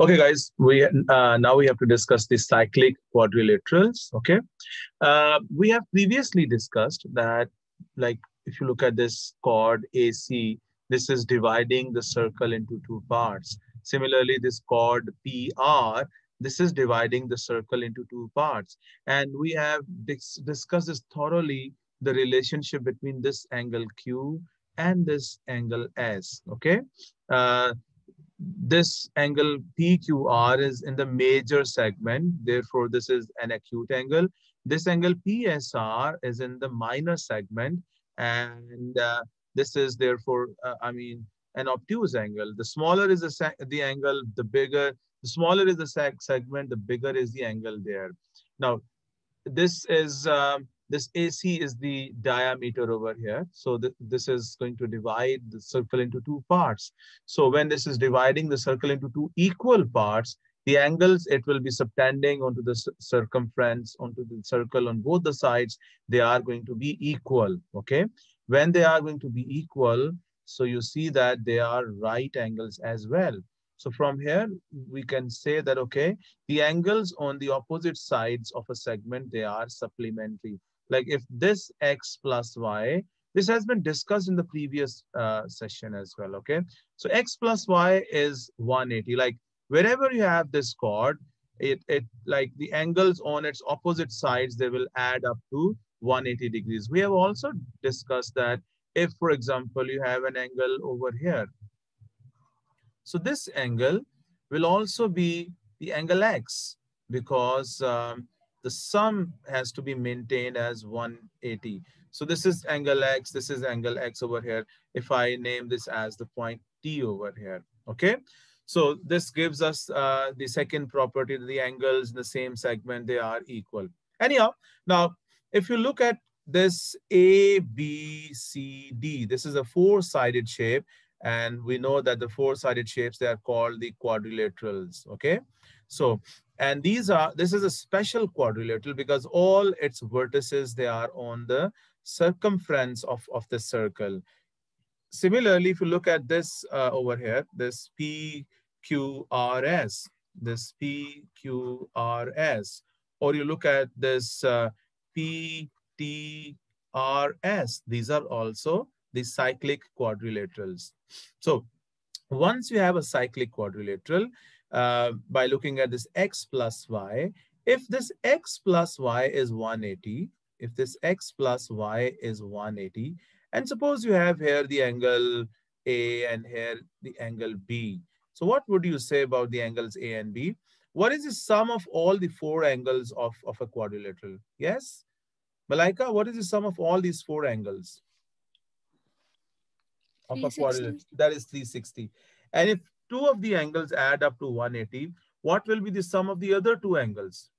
Okay, guys, we uh, now we have to discuss the cyclic quadrilaterals. Okay, uh, we have previously discussed that, like, if you look at this chord AC, this is dividing the circle into two parts. Similarly, this chord PR, this is dividing the circle into two parts. And we have dis discussed this thoroughly, the relationship between this angle Q and this angle S. Okay. Uh, this angle PQR is in the major segment. Therefore, this is an acute angle. This angle PSR is in the minor segment. And uh, this is therefore, uh, I mean, an obtuse angle. The smaller is the, the angle, the bigger, the smaller is the seg segment, the bigger is the angle there. Now, this is, um, this AC is the diameter over here. So th this is going to divide the circle into two parts. So when this is dividing the circle into two equal parts, the angles, it will be subtending onto the circumference, onto the circle on both the sides, they are going to be equal, okay? When they are going to be equal, so you see that they are right angles as well. So from here, we can say that, okay, the angles on the opposite sides of a segment, they are supplementary. Like if this x plus y, this has been discussed in the previous uh, session as well, okay? So x plus y is 180. Like wherever you have this chord, it, it like the angles on its opposite sides, they will add up to 180 degrees. We have also discussed that if, for example, you have an angle over here. So this angle will also be the angle x because um, the sum has to be maintained as 180. So this is angle x, this is angle x over here. If I name this as the point T over here, okay? So this gives us uh, the second property, the angles in the same segment, they are equal. Anyhow, now, if you look at this A, B, C, D, this is a four-sided shape. And we know that the four-sided shapes, they are called the quadrilaterals, okay? So and these are, this is a special quadrilateral because all its vertices, they are on the circumference of, of the circle. Similarly, if you look at this uh, over here, this PQRS, this PQRS, or you look at this uh, PTRS, these are also the cyclic quadrilaterals. So once you have a cyclic quadrilateral, uh, by looking at this x plus y. If this x plus y is 180, if this x plus y is 180, and suppose you have here the angle A and here the angle B. So what would you say about the angles A and B? What is the sum of all the four angles of, of a quadrilateral? Yes? Malaika, what is the sum of all these four angles? Of a quadrilateral? That is 360. And if two of the angles add up to 180, what will be the sum of the other two angles?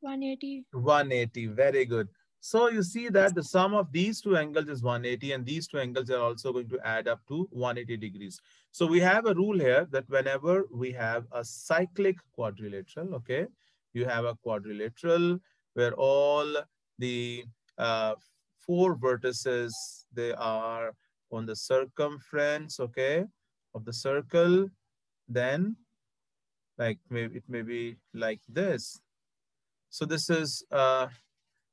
180. 180, very good. So you see that the sum of these two angles is 180 and these two angles are also going to add up to 180 degrees. So we have a rule here that whenever we have a cyclic quadrilateral, okay, you have a quadrilateral where all the uh, four vertices, they are on the circumference, okay, of the circle, then like maybe it may be like this. So this is uh,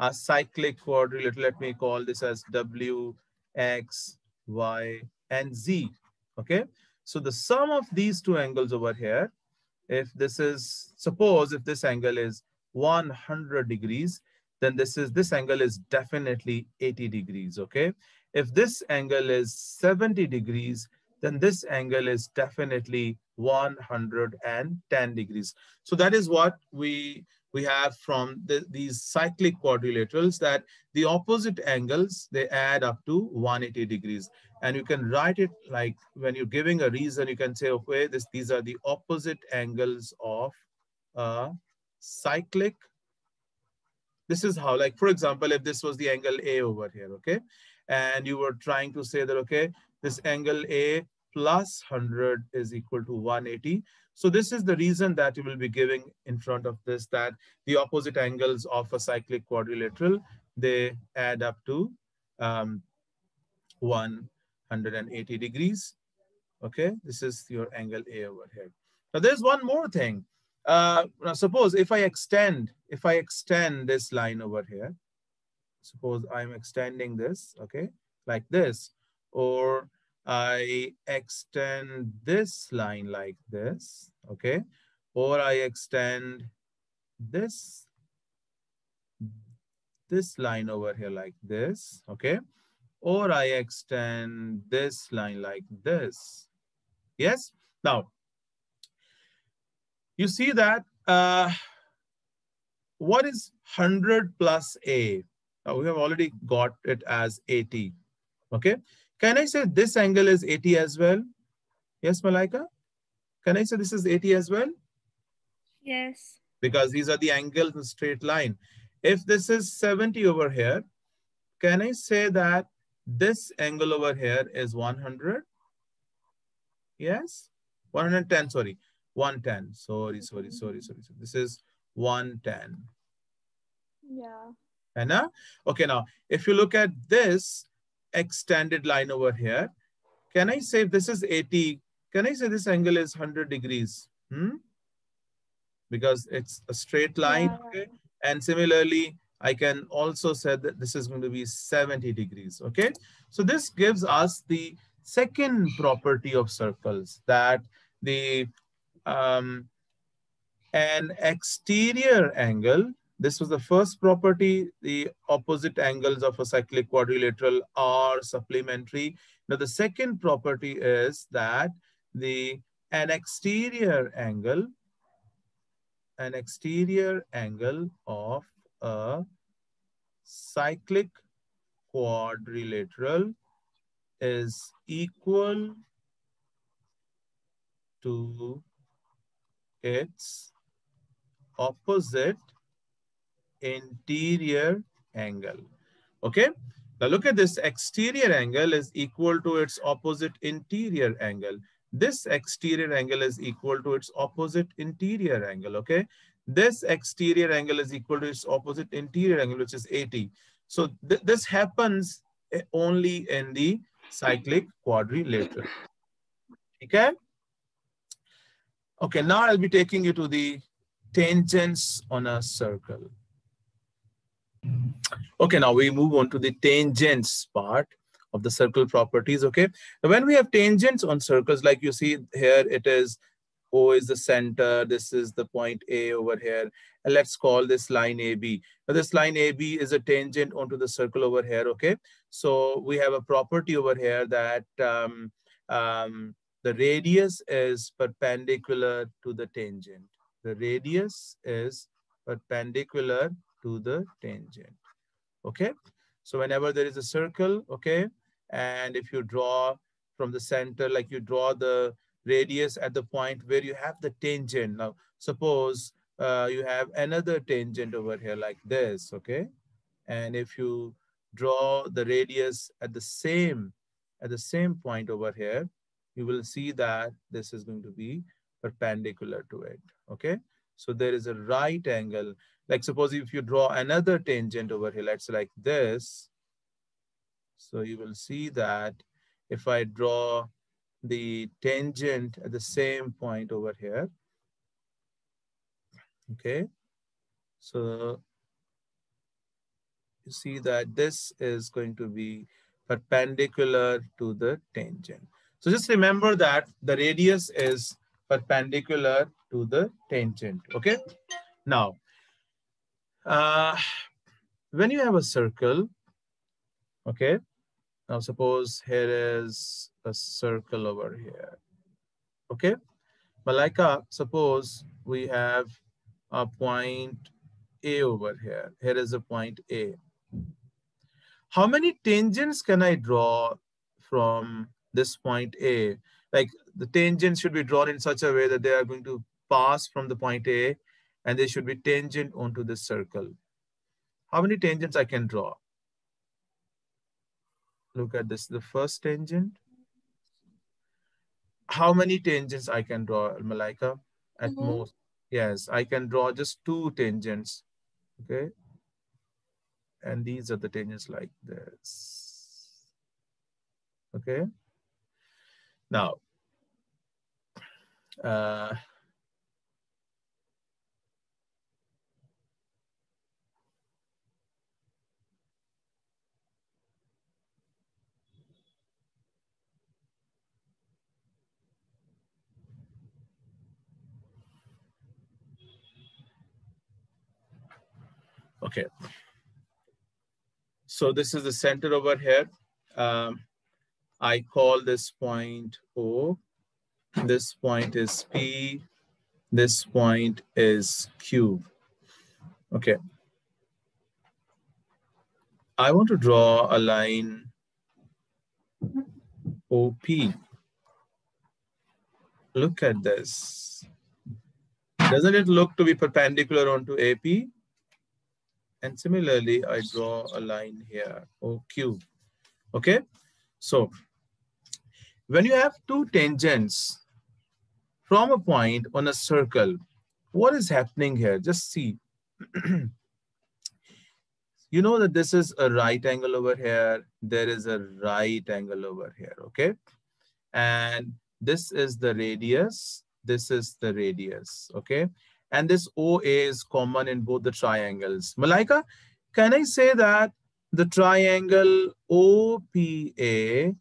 a cyclic quadrilateral. Let me call this as W, X, Y, and Z. Okay. So the sum of these two angles over here, if this is, suppose if this angle is 100 degrees, then this is, this angle is definitely 80 degrees. Okay. If this angle is 70 degrees, then this angle is definitely 110 degrees. So that is what we we have from the, these cyclic quadrilaterals that the opposite angles, they add up to 180 degrees. And you can write it like when you're giving a reason, you can say, okay, this, these are the opposite angles of cyclic. This is how, like, for example, if this was the angle A over here, okay? And you were trying to say that, okay, this angle A plus 100 is equal to 180. So this is the reason that you will be giving in front of this that the opposite angles of a cyclic quadrilateral, they add up to um, 180 degrees. Okay, this is your angle A over here. Now there's one more thing. Uh, now suppose if I extend, if I extend this line over here, suppose I'm extending this, okay, like this, or I extend this line like this, okay, or I extend this this line over here like this, okay? Or I extend this line like this. Yes? Now, you see that uh, what is 100 plus A? Now, we have already got it as 80, okay? Can I say this angle is 80 as well? Yes, Malaika? Can I say this is 80 as well? Yes. Because these are the angles in straight line. If this is 70 over here, can I say that this angle over here is 100? Yes? 110, sorry. 110. Sorry, sorry, sorry, sorry. This is 110. Yeah. And now, okay, now, if you look at this extended line over here, can I say this is 80? Can I say this angle is 100 degrees? Hmm? Because it's a straight line, yeah. okay? And similarly, I can also say that this is going to be 70 degrees, okay? So this gives us the second property of circles that the um, an exterior angle, this was the first property, the opposite angles of a cyclic quadrilateral are supplementary. Now the second property is that the an exterior angle an exterior angle of a cyclic quadrilateral is equal to its opposite interior angle. Okay. Now look at this exterior angle is equal to its opposite interior angle this exterior angle is equal to its opposite interior angle, okay? This exterior angle is equal to its opposite interior angle, which is 80. So th this happens eh, only in the cyclic quadrilateral. Okay? Okay, now I'll be taking you to the tangents on a circle. Okay, now we move on to the tangents part of the circle properties, okay? Now, when we have tangents on circles, like you see here, it is O is the center, this is the point A over here, and let's call this line AB. Now, this line AB is a tangent onto the circle over here, okay? So we have a property over here that um, um, the radius is perpendicular to the tangent. The radius is perpendicular to the tangent, okay? So whenever there is a circle, okay, and if you draw from the center, like you draw the radius at the point where you have the tangent. Now, suppose uh, you have another tangent over here like this, okay? And if you draw the radius at the same at the same point over here, you will see that this is going to be perpendicular to it, okay? So there is a right angle like suppose if you draw another tangent over here, let's like this. So you will see that if I draw the tangent at the same point over here, okay, so you see that this is going to be perpendicular to the tangent. So just remember that the radius is perpendicular to the tangent, okay? Now, uh, when you have a circle, okay, now suppose here is a circle over here, okay? Malaika, suppose we have a point A over here. Here is a point A. How many tangents can I draw from this point A? Like the tangents should be drawn in such a way that they are going to pass from the point A and they should be tangent onto this circle. How many tangents I can draw? Look at this, the first tangent. How many tangents I can draw, Malaika? At mm -hmm. most. Yes, I can draw just two tangents. Okay. And these are the tangents like this. Okay. Now, Uh, Okay. So this is the center over here. Um, I call this point O. This point is P. This point is Q. Okay. I want to draw a line OP. Look at this. Doesn't it look to be perpendicular onto AP? And similarly, I draw a line here, OQ. Okay, so when you have two tangents from a point on a circle, what is happening here? Just see. you know that this is a right angle over here. There is a right angle over here, okay? And this is the radius. This is the radius, okay? and this OA is common in both the triangles. Malaika, can I say that the triangle OPA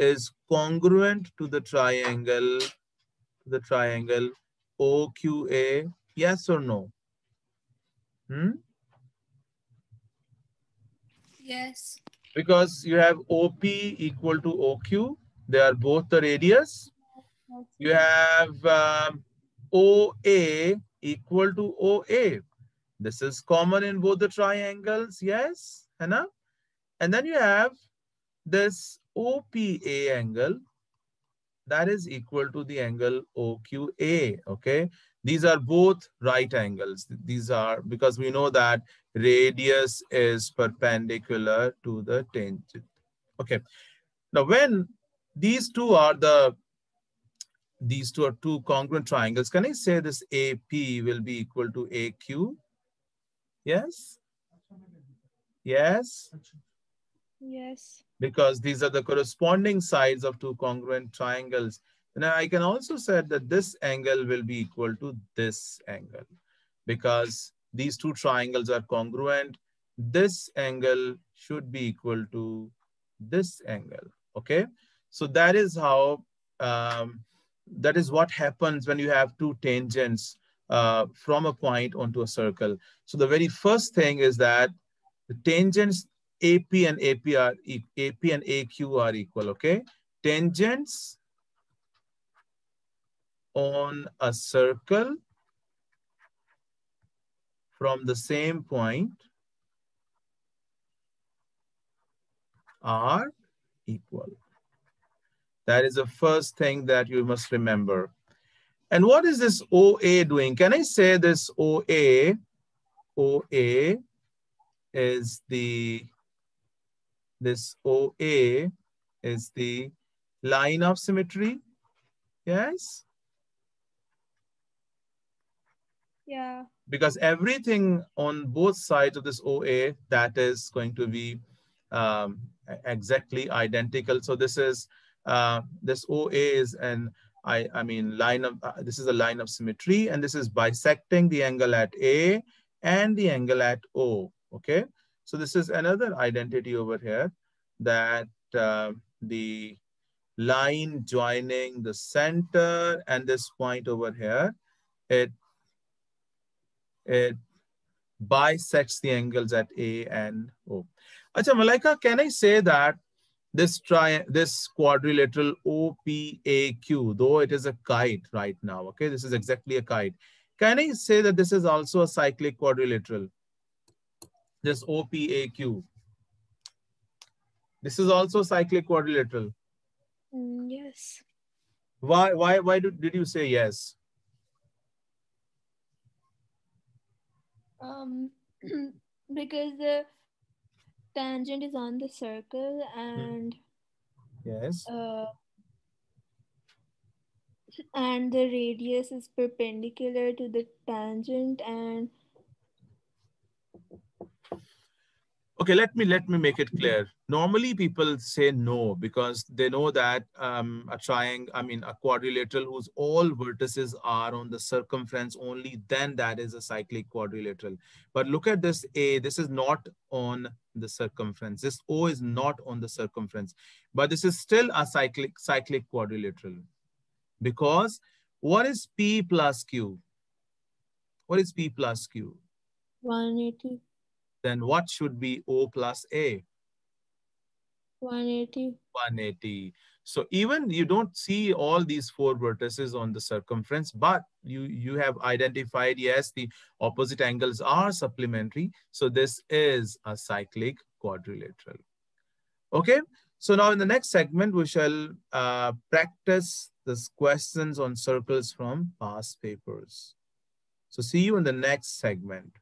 is congruent to the triangle, the triangle OQA? Yes or no? Hmm? Yes. Because you have OP equal to OQ. They are both the radius. You have um, OA equal to OA. This is common in both the triangles, yes, Hannah? And then you have this OPA angle that is equal to the angle OQA, okay? These are both right angles. These are, because we know that radius is perpendicular to the tangent. Okay, now when these two are the these two are two congruent triangles, can I say this AP will be equal to AQ? Yes? Yes? Yes. Because these are the corresponding sides of two congruent triangles. Now I can also say that this angle will be equal to this angle because these two triangles are congruent. This angle should be equal to this angle, okay? So that is how um, that is what happens when you have two tangents uh, from a point onto a circle. So the very first thing is that the tangents AP and AP are AP and AQ are equal, okay? Tangents on a circle from the same point are equal. That is the first thing that you must remember. And what is this OA doing? Can I say this OA, OA is the, this OA is the line of symmetry? Yes? Yeah. Because everything on both sides of this OA, that is going to be um, exactly identical. So this is uh, this OA is an I, I mean line of uh, this is a line of symmetry and this is bisecting the angle at A and the angle at O. Okay, so this is another identity over here that uh, the line joining the center and this point over here, it it bisects the angles at A and O. Acha Malaika, can I say that this tri this quadrilateral OPAQ, though it is a kite right now, okay? This is exactly a kite. Can I say that this is also a cyclic quadrilateral? This OPAQ. This is also cyclic quadrilateral. Mm, yes. Why, why, why did, did you say yes? Um, because the tangent is on the circle and yes uh, and the radius is perpendicular to the tangent and Okay, let me let me make it clear. Normally, people say no because they know that um, a triangle, I mean, a quadrilateral whose all vertices are on the circumference only, then that is a cyclic quadrilateral. But look at this A. This is not on the circumference. This O is not on the circumference, but this is still a cyclic cyclic quadrilateral because what is P plus Q? What is P plus Q? 180. Then what should be O plus A? 180. 180. So even you don't see all these four vertices on the circumference, but you, you have identified, yes, the opposite angles are supplementary. So this is a cyclic quadrilateral. Okay, so now in the next segment, we shall uh, practice these questions on circles from past papers. So see you in the next segment.